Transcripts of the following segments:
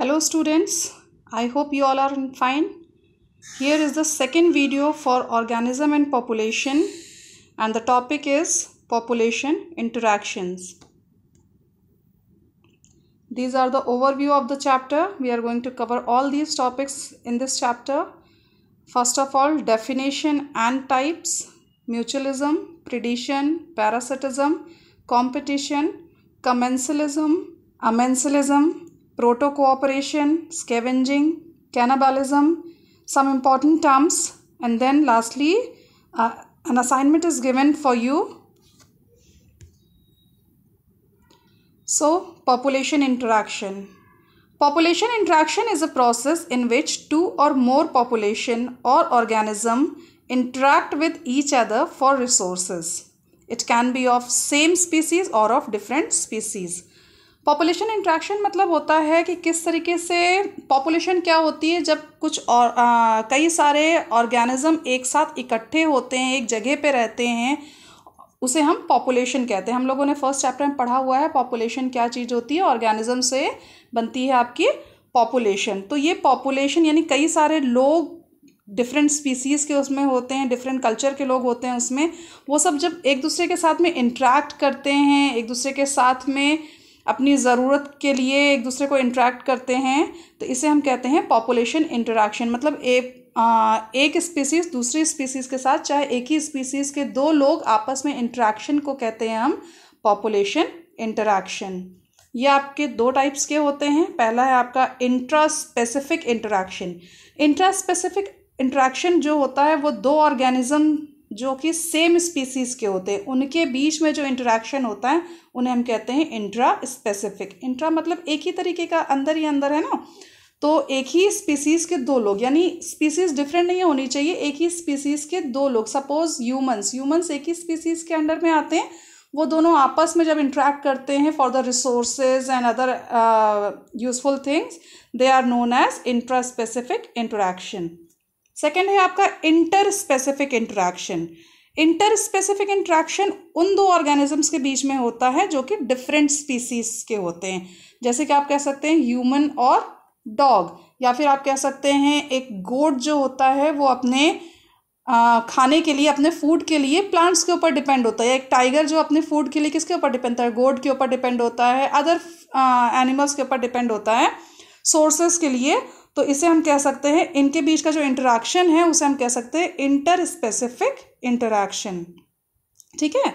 Hello students, I hope you all are fine. Here is the second video for organism and population and the topic is population interactions. These are the overview of the chapter. We are going to cover all these topics in this chapter. First of all, definition and types, mutualism, predation, parasitism, competition, commensalism, amensalism, proto cooperation, scavenging, cannibalism, some important terms, and then lastly, uh, an assignment is given for you. So, population interaction. Population interaction is a process in which two or more population or organism interact with each other for resources. It can be of same species or of different species. Population interaction मतलब होता है कि किस तरीके से population क्या होती है जब कुछ और आ, कई सारे ऑर्गेनिज्म एक साथ इकट्ठे होते हैं एक जगह पे रहते हैं उसे हम पॉपुलेशन कहते हैं। हम लोगों ने फ़र्स्ट चैप्टर में पढ़ा हुआ है पॉपुलेशन क्या चीज़ होती है ऑर्गेनिज्म से बनती है आपकी पॉपुलेशन तो ये पॉपुलेशन यानी कई सारे लोग डिफरेंट स्पीसीज़ के उसमें होते हैं डिफरेंट कल्चर के लोग होते हैं उसमें। वो सब जब एक दूसरे के साथ में इंट्रैक्ट करते हैं एक दूसरे के साथ में अपनी ज़रूरत के लिए एक दूसरे को इंट्रैक्ट करते हैं तो इसे हम कहते हैं पॉपुलेशन इंटरेक्शन मतलब एक एक स्पीसीज़ दूसरी स्पीसीज़ के साथ, चाहे एक ही स्पीसीज़ के दो लोग आपस में इंट्रैक्शन को कहते हैं हम पॉपुलेशन इंटरेक्शन ये आपके दो टाइप्स के होते हैं. पहला है आपका intra specific interaction intra specific interaction जो होता है वो दो ऑर्गेनिज्म जो कि सेम स्पीसीज़ के होते हैं। उनके बीच में जो इंटरेक्शन होता है, उन्हें हम कहते हैं इंट्रा स्पेसिफिक इंट्रा मतलब एक ही तरीके का, अंदर ही अंदर है ना? तो एक ही स्पीसीज़ के दो लोग, यानी स्पीसीज़ डिफरेंट नहीं होनी चाहिए, एक ही स्पीसीज़ के दो लोग। सपोज़ ह्यूमंस ह्यूमंस एक ही स्पीसीज़ के अंडर में आते हैं, वो दोनों आपस में जब इंट्रैक्ट करते हैं for the resources and other useful things they are known as intraspecific interaction second है आपका inter specific interaction inter specific interaction उन दो ऑर्गेनिजम्स के बीच में होता है जो कि डिफरेंट स्पीसीज के होते हैं। जैसे कि आप कह सकते हैं ह्यूमन और डॉग या फिर आप कह सकते हैं एक गोट जो होता है वो अपने आ, खाने के लिए अपने फ़ूड के लिए प्लांट्स के ऊपर डिपेंड होता है। एक टाइगर जो अपने फ़ूड के लिए किसके ऊपर डिपेंड होता है? गोट के ऊपर डिपेंड होता है। अदर एनिमल्स के ऊपर डिपेंड होता है। सोर्सेस के लिए तो इसे हम कह सकते हैं, इनके बीच का जो इंटरेक्शन है, उसे हम कह सकते हैं इंटर स्पेसिफिक इंटरेक्शन ठीक है?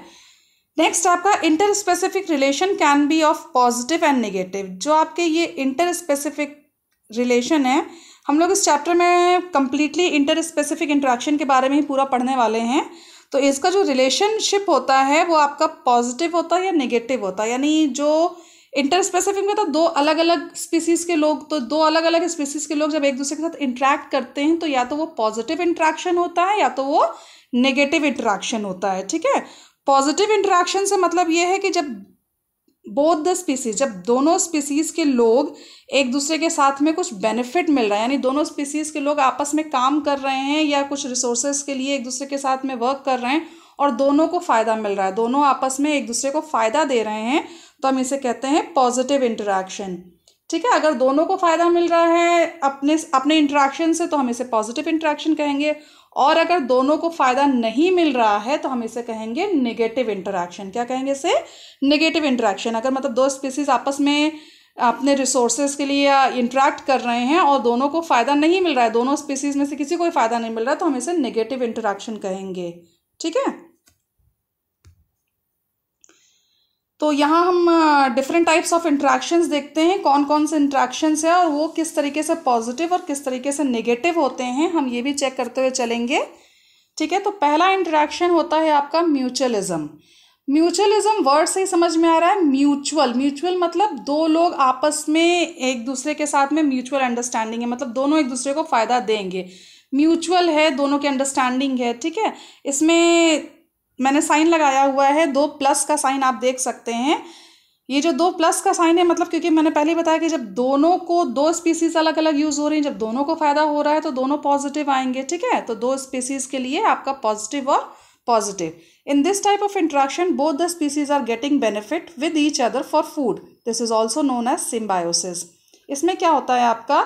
नेक्स्ट आपका interspecific relation can be of positive and negative जो आपके ये इंटर स्पेसिफिक रिलेशन है, हम लोग इस चैप्टर में कंप्लीटली इंटर स्पेसिफिक इंटरेक्शन के बारे में ही पूरा पढ़ने वाले हैं। तो इसका जो रिलेशनशिप होता है, वो आपका पॉजिटिव होता है या नेगेटिव होता है? यानी जो इंटर स्पेसिफिक में तो दो अलग अलग स्पीसीज़ के लोग तो दो अलग अलग स्पीसीज़ के लोग जब एक दूसरे के साथ इंट्रैक्ट करते हैं तो या तो वो पॉजिटिव इंट्रैक्शन होता है, या तो वो नेगेटिव इंट्रैक्शन होता है, ठीक है? पॉजिटिव इंट्रैक्शन से मतलब ये है कि जब बोथ द स्पीसीज जब दोनों स्पीसीज के लोग एक दूसरे के साथ में कुछ बेनिफिट मिल रहा है, यानी दोनों स्पीसीज के लोग आपस में काम कर रहे हैं, या कुछ रिसोर्सेज के लिए एक दूसरे के साथ में वर्क कर रहे हैं, और दोनों को फ़ायदा मिल रहा है, दोनों आपस में एक दूसरे को फ़ायदा दे रहे हैं तो हम इसे कहते हैं पॉजिटिव इंटरेक्शन ठीक है, अगर दोनों को फ़ायदा मिल रहा है अपने अपने इंटरेक्शन से तो हम इसे पॉजिटिव इंटरेक्शन कहेंगे. और अगर दोनों को फ़ायदा नहीं मिल रहा है तो हम इसे कहेंगे नेगेटिव इंटरेक्शन क्या कहेंगे इसे? नेगेटिव इंटरेक्शन अगर मतलब दो स्पीसीज आपस में अपने रिसोर्सेज के लिए इंटरेक्ट कर रहे हैं और दोनों को फ़ायदा नहीं मिल रहा है, दोनों स्पीसीज में से किसी को फ़ायदा नहीं मिल रहा है तो हम इसे नेगेटिव इंटरेक्शन कहेंगे. ठीक है? तो यहाँ हम डिफरेंट टाइप्स ऑफ़ इंट्रैक्शंस देखते हैं कौन कौन से इंट्रैक्शंस है और वो किस तरीके से पॉजिटिव और किस तरीके से नेगेटिव होते हैं, हम ये भी चेक करते हुए चलेंगे। ठीक है तो पहला इंट्रैक्शन होता है आपका म्यूचुअलिज्म म्यूचुअलिज्म वर्ड से ही समझ में आ रहा है म्यूचुअल म्यूचुअल मतलब दो लोग आपस में एक दूसरे के साथ में म्यूचुअल अंडरस्टैंडिंग है मतलब दोनों एक दूसरे को फ़ायदा देंगे। म्यूचुअल है, दोनों की अंडरस्टैंडिंग है, ठीक है? इसमें मैंने साइन लगाया हुआ है, दो प्लस का साइन आप देख सकते हैं। ये जो दो प्लस का साइन है मतलब क्योंकि मैंने पहले बताया कि जब दोनों को, दो स्पीसीज अलग अलग यूज़ हो रही हैं, जब दोनों को फ़ायदा हो रहा है तो दोनों पॉजिटिव आएँगे, ठीक है? तो दो स्पीसीज के लिए आपका पॉजिटिव और positive in this type of interaction both the species are getting benefit with each other for food this is also known as symbiosis इसमें क्या होता है आपका?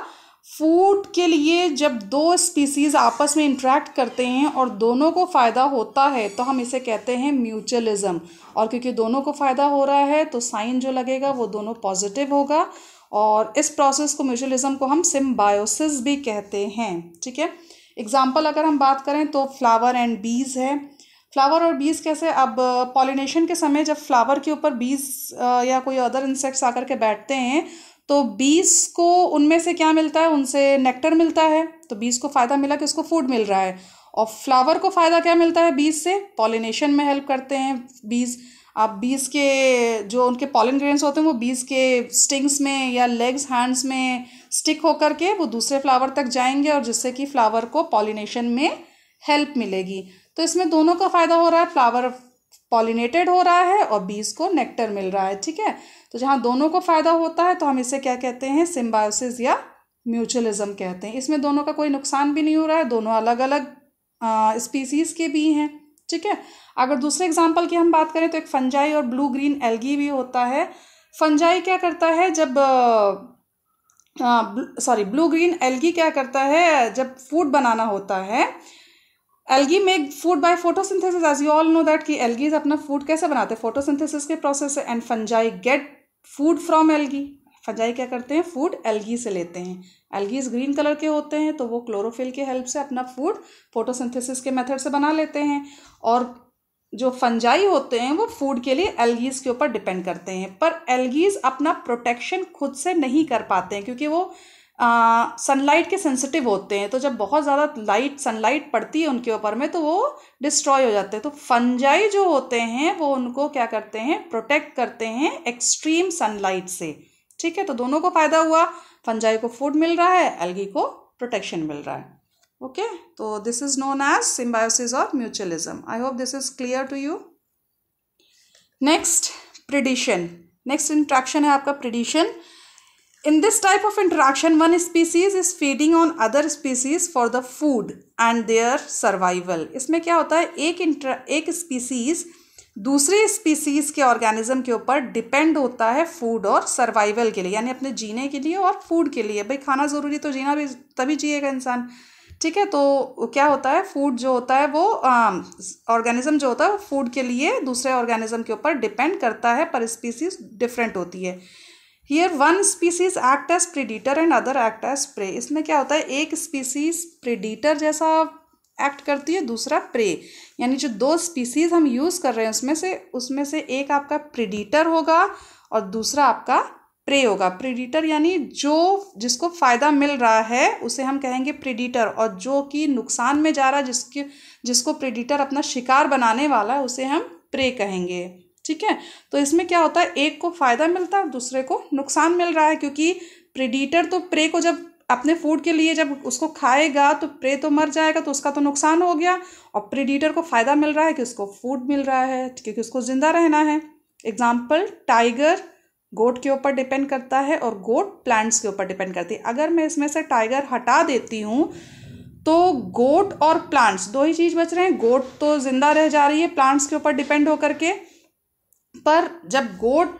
फ़ूड के लिए जब दो स्पीसीज आपस में इंट्रैक्ट करते हैं और दोनों को फ़ायदा होता है तो हम इसे कहते हैं म्यूचुअलिज्म और क्योंकि दोनों को फ़ायदा हो रहा है तो साइन जो लगेगा वो दोनों पॉजिटिव होगा। और इस प्रोसेस को म्यूचुअलिज्म को हम सिम्बायोसिस भी कहते हैं, ठीक है? एग्ज़ाम्पल अगर हम बात करें तो फ्लावर एंड बीज है। फ्लावर और बीज कैसे? अब पॉलिनेशन के समय जब फ्लावर के ऊपर बीज या कोई अदर इंसेक्ट्स आकर के बैठते हैं तो बीस को उनमें से क्या मिलता है? उनसे नेक्टर मिलता है। तो बीज को फ़ायदा मिला कि उसको फ़ूड मिल रहा है। और फ्लावर को फ़ायदा क्या मिलता है बीज से? पॉलिनेशन में हेल्प करते हैं बीज आप बीज के जो उनके पॉलिन ग्रेन्स होते हैं, वो बीज के स्टिंग्स में या लेग्स हैंड्स में स्टिक होकर के वो दूसरे फ्लावर तक जाएँगे और जिससे कि फ्लावर को पॉलिनेशन में हेल्प मिलेगी। तो इसमें दोनों का फ़ायदा हो रहा है। फ्लावर पॉलिनेटेड हो रहा है और बीज को नेक्टर मिल रहा है, ठीक है? तो जहाँ दोनों को फ़ायदा होता है तो हम इसे क्या कहते हैं? सिम्बायोसिस या म्यूचुअलिज्म कहते हैं। इसमें दोनों का कोई नुकसान भी नहीं हो रहा है, दोनों अलग अलग स्पीसीज़ के भी हैं, ठीक है? अगर दूसरे एग्ज़ाम्पल की हम बात करें तो एक फंजाई और ब्लू ग्रीन एल्गी भी होता है। फंजाई क्या करता है? जब सॉरी ब्लू ग्रीन एल्गी क्या करता है? जब फ़ूड बनाना होता है algae make food by photosynthesis as you all know that कि एल्गीज अपना फ़ूड कैसे बनाते हैं फोटोसिंथेसिस के प्रोसेस से and fungi get food from algae fungi क्या करते हैं फ़ूड एल्गी से लेते हैं एल्गीज ग्रीन कलर के होते हैं तो वो क्लोरोफिल के हेल्प से अपना फ़ूड फोटोसिंथेसिस के मेथड से बना लेते हैं और जो फंजाई होते हैं, वो फ़ूड के लिए एल्गीज के ऊपर डिपेंड करते हैं। पर एल्गीज अपना प्रोटेक्शन खुद से नहीं कर पाते हैं, क्योंकि वो सनलाइट के सेंसिटिव होते हैं तो जब बहुत ज़्यादा लाइट सनलाइट पड़ती है उनके ऊपर में तो वो डिस्ट्रॉय हो जाते हैं। तो फंजाई जो होते हैं, वो उनको क्या करते हैं? प्रोटेक्ट करते हैं एक्सट्रीम सनलाइट से। ठीक है तो दोनों को फ़ायदा हुआ। फंजाई को फ़ूड मिल रहा है एल्गी को प्रोटेक्शन मिल रहा है। ओके तो this is known as symbiosis और mutualism I hope this is clear to you next predation next interaction है आपका predation In this type of interaction, one species is feeding on other species for the food and their survival. इसमें क्या होता है? एक inter एक species दूसरे species के ऑर्गेनिज्म के ऊपर डिपेंड होता है फ़ूड और सर्वाइवल के लिए यानी अपने जीने के लिए और फ़ूड के लिए। भाई खाना ज़रूरी तो जीना भी तभी जिएगा इंसान। ठीक है? तो क्या होता है? फ़ूड जो होता है वो ऑर्गेनिज्म जो होता है फ़ूड के लिए दूसरे ऑर्गेनिज्म के ऊपर डिपेंड करता है पर स्पीसीज डिफरेंट होती है। Here one species act as predator and other act as prey इसमें क्या होता है? एक स्पीसीज प्रीडीटर जैसा एक्ट करती है, दूसरा प्रे यानी जो दो स्पीसीज हम यूज़ कर रहे हैं, उसमें से उसमें से एक आपका प्रिडीटर होगा और दूसरा आपका प्रे होगा. प्रीडीटर यानी जो, जिसको फ़ायदा मिल रहा है, उसे हम कहेंगे प्रीडीटर और जो कि नुकसान में जा रहा है, जिसके, जिसको प्रीडीटर अपना शिकार बनाने वाला है, उसे हम प्रे कहेंगे. ठीक है? तो इसमें क्या होता है? एक को फ़ायदा मिलता है दूसरे को नुकसान मिल रहा है, क्योंकि प्रेडिटर तो प्रे को जब अपने फ़ूड के लिए जब उसको खाएगा तो प्रे तो मर जाएगा तो उसका तो नुकसान हो गया। और प्रेडिटर को फ़ायदा मिल रहा है कि उसको फ़ूड मिल रहा है, क्योंकि उसको ज़िंदा रहना है। एग्ज़ाम्पल टाइगर गोट के ऊपर डिपेंड करता है और गोट प्लांट्स के ऊपर डिपेंड करती है। अगर मैं इसमें से टाइगर हटा देती हूँ तो गोट और प्लांट्स दो ही चीज़ बच रहे हैं। गोट तो ज़िंदा रह जा रही है प्लांट्स के ऊपर डिपेंड होकर के। पर जब गोट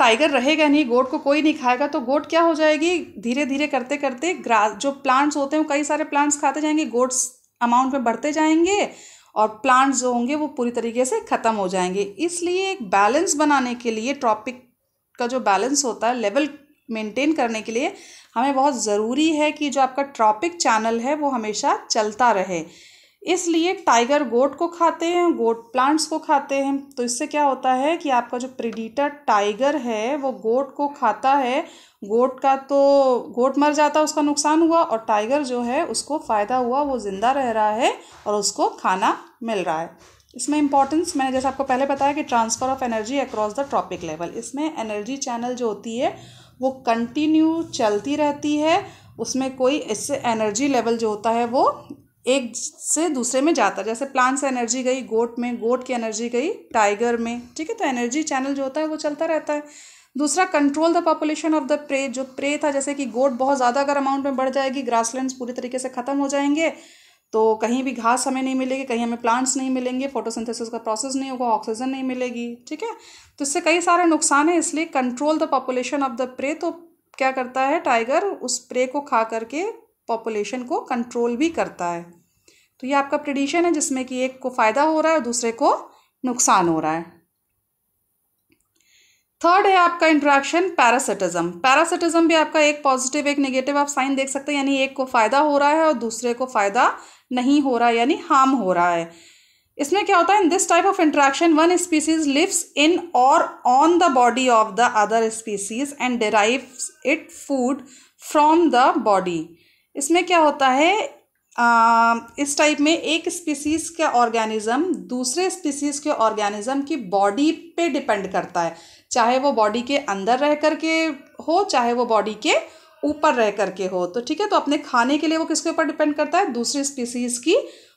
टाइगर रहेगा नहीं, गोट को कोई नहीं खाएगा तो गोट क्या हो जाएगी? धीरे धीरे करते करते ग्रास जो प्लांट्स होते हैं, वो कई सारे प्लांट्स खाते जाएँगे गोट्स अमाउंट में बढ़ते जाएँगे और प्लांट्स जो होंगे, वो पूरी तरीके से ख़त्म हो जाएँगे। इसलिए एक बैलेंस बनाने के लिए ट्रॉपिक का जो बैलेंस होता है लेवल मेंटेन करने के लिए, हमें बहुत ज़रूरी है कि जो आपका ट्रॉपिक चैनल है, वो हमेशा चलता रहे। इसलिए टाइगर गोट को खाते हैं गोट प्लांट्स को खाते हैं। तो इससे क्या होता है कि आपका जो प्रीडीटर टाइगर है, वो गोट को खाता है। गोट का तो गोट मर जाता, उसका नुकसान हुआ और टाइगर जो है, उसको फ़ायदा हुआ, वो ज़िंदा रह रहा है और उसको खाना मिल रहा है। इसमें इंपॉर्टेंस मैंने जैसे आपको पहले बताया कि transfer of energy across the trophic level इसमें एनर्जी चैनल जो होती है, वो कंटिन्यू चलती रहती है। उसमें कोई, इससे एनर्जी लेवल जो होता है, वो एक से दूसरे में जाता है। जैसे प्लांट से एनर्जी गई गोट में गोट की एनर्जी गई टाइगर में, ठीक है? तो एनर्जी चैनल जो होता है वो चलता रहता है। दूसरा control the population of the prey जो प्रे था, जैसे कि गोट बहुत ज़्यादा अगर अमाउंट में बढ़ जाएगी ग्रासलैंड्स पूरी तरीके से ख़त्म हो जाएँगे तो कहीं भी घास हमें नहीं मिलेगी, कहीं हमें प्लांट्स नहीं मिलेंगे फोटोसिंथेसिस का प्रोसेस नहीं होगा ऑक्सीजन नहीं मिलेगी, ठीक है? तो इससे कई सारे नुकसान है, इसलिए control the population of the prey तो क्या करता है टाइगर उस प्रे को खा करके पॉपुलेशन को कंट्रोल भी करता है। तो ये आपका प्रिडिशन है जिसमें कि एक को फ़ायदा हो रहा है और दूसरे को नुकसान हो रहा है। थर्ड है आपका इंट्रैक्शन पैरासिटिज्म पैरासिटिज्म भी आपका एक पॉजिटिव एक नेगेटिव आप साइन देख सकते हैं, यानी एक को फ़ायदा हो रहा है और दूसरे को फ़ायदा नहीं हो रहा है यानी हार्म हो रहा है। इसमें क्या होता है? In this type of interaction one species lives in और on the body of the other species and derive it food from the body इसमें क्या होता है? आ, इस टाइप में एक स्पीसीज के ऑर्गेनिज्म दूसरे स्पीसीज के ऑर्गेनिज्म की बॉडी पे डिपेंड करता है। चाहे वो बॉडी के अंदर रह करके हो चाहे वो बॉडी के ऊपर रह करके हो। तो ठीक है तो अपने खाने के लिए वो किसके ऊपर डिपेंड करता है? दूसरी स्पीसीज की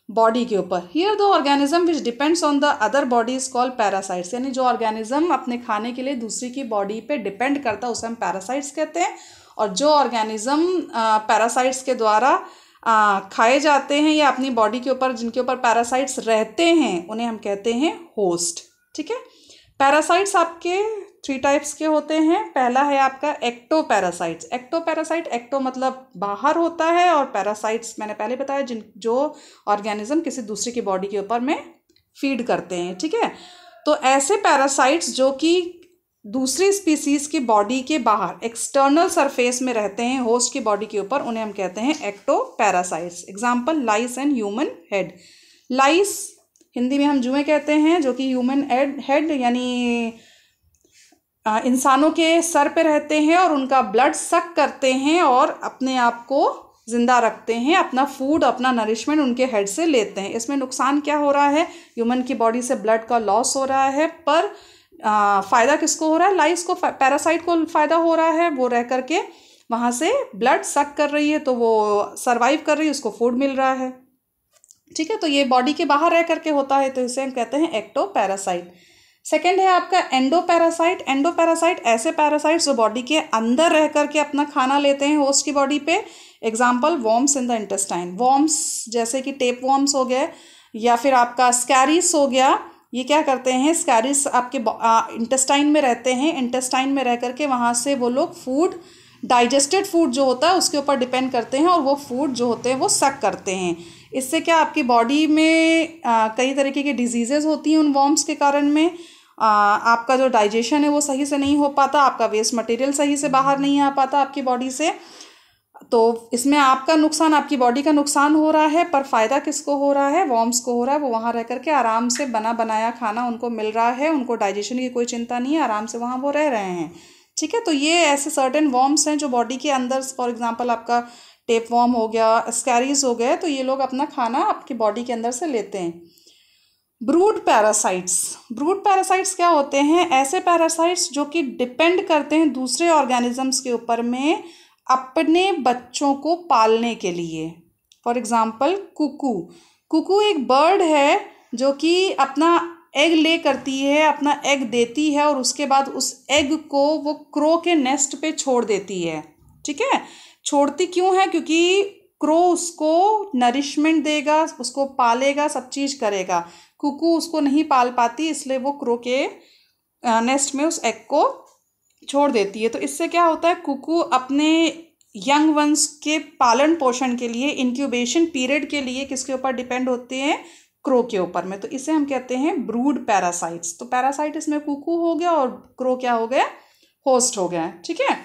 बॉडी के ऊपर। हियर दो organism which depends on the other body is called parasites यानी जो ऑर्गेनिज्म अपने खाने के लिए दूसरी की बॉडी पे डिपेंड करता है उसे हम पैरासाइट्स कहते हैं। और जो ऑर्गेनिज्म पैरासाइट्स के द्वारा खाए जाते हैं या अपनी बॉडी के ऊपर, जिनके ऊपर पैरासाइट्स रहते हैं, उन्हें हम कहते हैं होस्ट ठीक है? पैरासाइट्स आपके थ्री टाइप्स के होते हैं। पहला है आपका ecto parasites ecto parasite ecto मतलब बाहर होता है और पैरासाइट्स मैंने पहले बताया, जिन, जो ऑर्गेनिज्म किसी दूसरे की बॉडी के ऊपर में फ़ीड करते हैं, ठीक है? तो ऐसे पैरासाइट्स जो कि दूसरी स्पीसीज की बॉडी के बाहर एक्सटर्नल सरफेस में रहते हैं होस्ट की बॉडी के ऊपर, उन्हें हम कहते हैं ectoparasites example lice and human head lice Hindi में हम जुए कहते हैं, जो कि ह्यूमन एड हेड यानी इंसानों के सर पे रहते हैं और उनका ब्लड सक करते हैं और अपने आप को ज़िंदा रखते हैं, अपना फ़ूड अपना नरिशमेंट उनके हेड से लेते हैं। इसमें नुकसान क्या हो रहा है? ह्यूमन की बॉडी से ब्लड का लॉस हो रहा है, पर फ़ायदा किसको हो रहा है? लाइस को पैरासाइट को फ़ायदा हो रहा है, वो रह करके वहाँ से ब्लड सक कर रही है तो वो सर्वाइव कर रही है, उसको फ़ूड मिल रहा है। ठीक है तो ये बॉडी के बाहर रह करके होता है तो इसे हम कहते हैं एक्टो पैरासाइट सेकेंड है आपका एंडो पैरासाइट एंडो पैरासाइट ऐसे पैरासाइट जो बॉडी के अंदर रह करके अपना खाना लेते हैं होस्ट की बॉडी पे। Example worms in the intestine worms जैसे कि टेप वॉम्स हो गए, या फिर आपका स्कैरिस हो गया ये क्या करते हैं? स्कैरिस आपके इंटेस्टाइन में रहते हैं। इंटेस्टाइन में रह करके वहाँ से वो लोग फ़ूड डाइजेस्टेड फ़ूड जो होता है उसके ऊपर डिपेंड करते हैं और वो फ़ूड जो होते हैं वो सक करते हैं। इससे क्या आपकी बॉडी में आ, कई तरीके की डिजीज़ेज़ होती हैं उन वॉर्म्स के कारण में। आ, आपका जो डाइजेशन है वो सही से नहीं हो पाता आपका वेस्ट मटेरियल सही से बाहर नहीं आ पाता आपकी बॉडी से। तो इसमें आपका नुकसान, आपकी बॉडी का नुकसान हो रहा है, पर फ़ायदा किसको हो रहा है? वॉर्म्स को हो रहा है। वो वहाँ रह करके आराम से बना, बनाया खाना उनको मिल रहा है। उनको डाइजेशन की कोई चिंता नहीं है। आराम से वहाँ वो रह रहे हैं। ठीक है? तो ये ऐसे सर्टेन वॉर्म्स हैं जो बॉडी के अंदर फॉर एग्ज़ाम्पल आपका टेप वॉर्म हो गया स्कैरीज हो गए तो ये लोग अपना खाना आपकी बॉडी के अंदर से लेते हैं। ब्रूड पैरासाइट्स ब्रूड पैरासाइट्स क्या होते हैं? ऐसे पैरासाइट्स जो कि डिपेंड करते हैं दूसरे ऑर्गेनिजम्स के ऊपर में अपने बच्चों को पालने के लिए। For example Kuku. कुकू एक बर्ड है जो कि अपना एग ले करती है, अपना एग देती है और उसके बाद उस एग को वो क्रो के नेस्ट पे छोड़ देती है। ठीक है? छोड़ती क्यों है? क्योंकि क्रो उसको नरिशमेंट देगा, उसको पालेगा, सब चीज़ करेगा। कुकू उसको नहीं पाल पाती, इसलिए वो क्रो के नेस्ट में उस एग को छोड़ देती है। तो इससे क्या होता है, कुकू अपने यंग वंस के पालन पोषण के लिए, इंक्यूबेशन पीरियड के लिए किसके ऊपर डिपेंड होते हैं? क्रो के ऊपर में। तो इसे हम कहते हैं ब्रूड पैरासाइट्स। तो पैरासाइट इसमें कुकू हो गया और क्रो क्या हो गया? होस्ट हो गया ठीक है?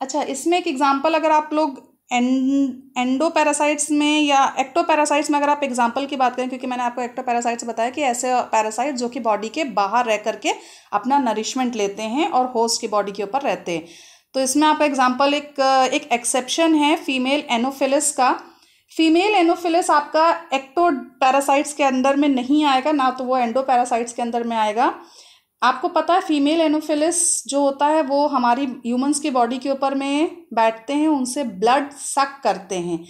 अच्छा इसमें एक एग्जांपल अगर आप लोग एंडो पैरासाइट्स में या एक्टो पैरासाइट्स में अगर आप एग्जांपल की बात करें, क्योंकि मैंने आपको एक्टो पैरासाइट्स बताया कि ऐसे पैरासाइट जो कि बॉडी के बाहर रह करके अपना नरिशमेंट लेते हैं और होस्ट की बॉडी के ऊपर रहते हैं। तो इसमें आप एग्जांपल एक एक एक्सेप्शन है फीमेल एनोफिलिस का। फीमेल एनोफिलिस आपका एक्टो पैरासाइट्स के अंदर में नहीं आएगा, ना तो वो एंडो पैरासाइट्स के अंदर में आएगा। आपको पता है फीमेल एनोफिलिस जो होता है, वो हमारी ह्यूमंस की बॉडी के ऊपर में बैठते हैं, उनसे ब्लड सक करते हैं।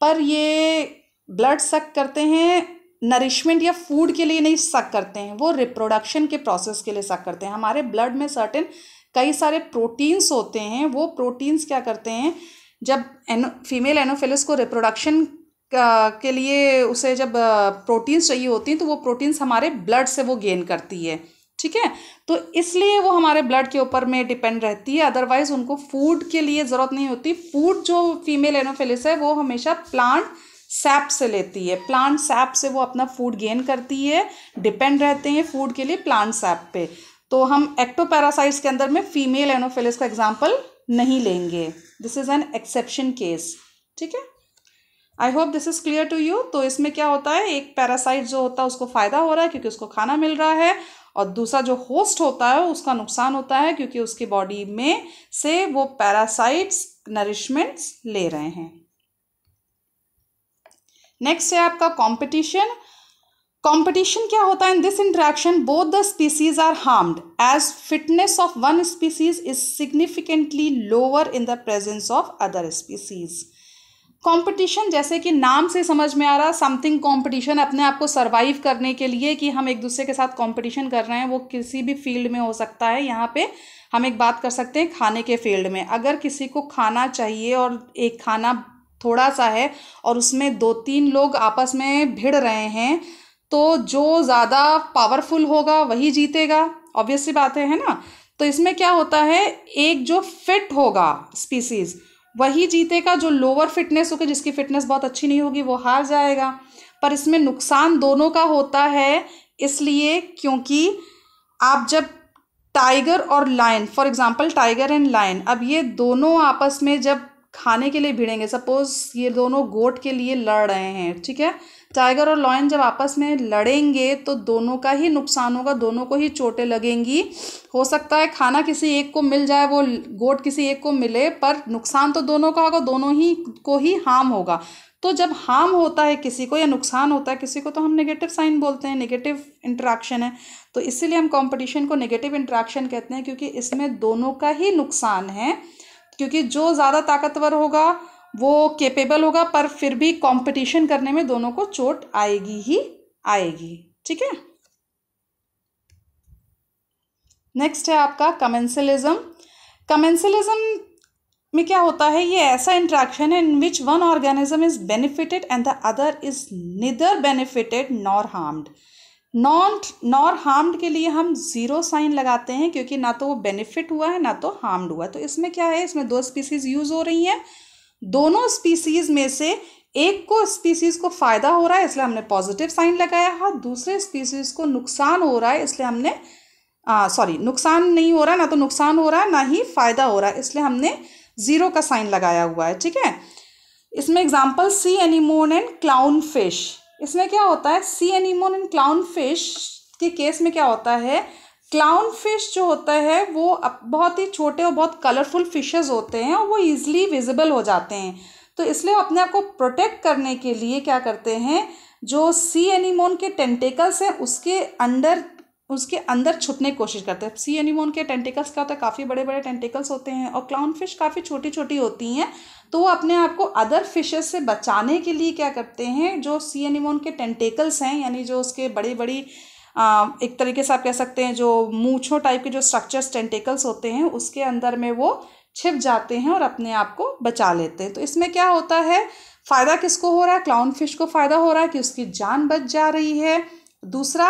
पर ये ब्लड सक करते हैं नरिशमेंट या फ़ूड के लिए नहीं सक करते हैं, वो रिप्रोडक्शन के प्रोसेस के लिए सक करते हैं। हमारे ब्लड में सर्टेन कई सारे प्रोटीन्स होते हैं, वो प्रोटीन्स क्या करते हैं, जब एनो फीमेल एनोफिलिस को रिप्रोडक्शन के लिए उसे जब प्रोटीन्स चाहिए होती हैं तो वो प्रोटीन्स हमारे ब्लड से वो गेन करती है। ठीक है? तो इसलिए वो हमारे ब्लड के ऊपर में डिपेंड रहती है अदरवाइज़ उनको फ़ूड के लिए ज़रूरत नहीं होती। फ़ूड जो फीमेल एनोफिलिस है, वो हमेशा प्लांट सैप से लेती है। प्लांट सैप से वो अपना फ़ूड गेन करती है डिपेंड रहते हैं फ़ूड के लिए प्लांट सैप पे। तो हम एक्टोपैरासाइट्स के अंदर में फीमेल एनोफिलिस का एग्ज़ाम्पल नहीं लेंगे। This is an exception case ठीक है? I hope this is clear to you तो इसमें क्या होता है? एक पैरासाइट जो होता है, उसको फ़ायदा हो रहा है, क्योंकि उसको खाना मिल रहा है। और दूसरा जो होस्ट होता है, उसका नुकसान होता है क्योंकि उसकी बॉडी में से वो पैरासाइट्स नरिशमेंट्स ले रहे हैं। नेक्स्ट है आपका कंपटीशन कंपटीशन क्या होता है? In this interaction both the species are harmed as fitness of one species is significantly lower in the presence of other species competition जैसे कि नाम से समझ में आ रहा समथिंग कंपटीशन अपने आप को सरवाइव करने के लिए कि हम एक दूसरे के साथ कंपटीशन कर रहे हैं, वो किसी भी फ़ील्ड में हो सकता है। यहाँ पे हम एक बात कर सकते हैं, खाने के फ़ील्ड में। अगर किसी को खाना चाहिए और एक खाना थोड़ा सा है और उसमें दो तीन लोग आपस में भिड़ रहे हैं तो जो ज़्यादा पावरफुल होगा, वही जीतेगा। ऑब्वियसली बात है ना? तो इसमें क्या होता है, एक जो फिट होगा स्पीसीज़ वही जीतेगा जो लोअर फिटनेस होगा जिसकी फिटनेस बहुत अच्छी नहीं होगी, वो हार जाएगा। पर इसमें नुकसान दोनों का होता है, इसलिए क्योंकि आप जब टाइगर और lion for example tiger and lion अब ये दोनों आपस में जब खाने के लिए भिड़ेंगे सपोज़ ये दोनों गोट के लिए लड़ रहे हैं, ठीक है? टाइगर और लॉयन जब आपस में लड़ेंगे तो दोनों का ही नुकसान होगा, दोनों को ही चोटें लगेंगी। हो सकता है खाना किसी एक को मिल जाए, वो गोट किसी एक को मिले, पर नुकसान तो दोनों का होगा, दोनों ही को ही हार्म होगा। तो जब हार्म होता है किसी को या नुकसान होता है किसी को तो हम नेगेटिव साइन बोलते हैं, नेगेटिव इंट्रैक्शन है। तो इसीलिए हम कंपटीशन को नेगेटिव इंट्रैक्शन कहते हैं, क्योंकि इसमें दोनों का ही नुकसान है, क्योंकि जो ज़्यादा ताकतवर होगा वो केपेबल होगा, पर फिर भी कंपटीशन करने में दोनों को चोट आएगी ही आएगी। ठीक है? नेक्स्ट है आपका कमेंसलिज्म कमेंसलिज्म में क्या होता है? ये ऐसा इंट्रैक्शन है in which one organism is benefited and the other is neither benefited nor harmed non nor harmed के लिए हम ज़ीरो साइन लगाते हैं, क्योंकि ना तो वो बेनिफिट हुआ है, ना तो हार्म्ड हुआ है। तो इसमें क्या है? इसमें दो स्पीसीज यूज़ हो रही हैं। दोनों स्पीसीज में से एक को स्पीसीज को फ़ायदा हो रहा है, इसलिए हमने पॉजिटिव साइन लगाया है। दूसरे स्पीसीज को नुकसान हो रहा है, इसलिए हमने सॉरी नुकसान नहीं हो रहा है, ना तो नुकसान हो रहा है, ना ही फ़ायदा हो रहा है, इसलिए हमने ज़ीरो का साइन लगाया हुआ है, ठीक है? इसमें example sea anemone and clownfish इसमें क्या होता है? Sea anemone and clownfish के केस में क्या होता है? क्लाउन फ़िश जो होता है, वो बहुत ही छोटे और बहुत कलरफुल फिशेज़ होते हैं और वो ईजिली विजिबल हो जाते हैं। तो इसलिए अपने आप को प्रोटेक्ट करने के लिए क्या करते हैं, जो सी एनिमोन के टेंटिकल्स हैं, उसके अंडर उसके अंदर छुपने की कोशिश करते हैं। सी एनिमोन के टेंटिकल्स क्या होता है, काफ़ी बड़े बड़े टेंटिकल्स होते हैं और क्लाउन फ़िश काफ़ी छोटी छोटी होती हैं। तो वो अपने आप को अदर फिशेस से बचाने के लिए क्या करते हैं, जो सी एनिमोन के टेंटिकल्स हैं, यानी जो उसके बड़ी बड़ी एक तरीके से आप कह सकते हैं, जो मूछों टाइप के जो स्ट्रक्चर्स टेंटिकल्स होते हैं, उसके अंदर में वो छिप जाते हैं और अपने आप को बचा लेते हैं। तो इसमें क्या होता है, फ़ायदा किसको हो रहा है? क्लाउन फ़िश को फ़ायदा हो रहा है कि उसकी जान बच जा रही है। दूसरा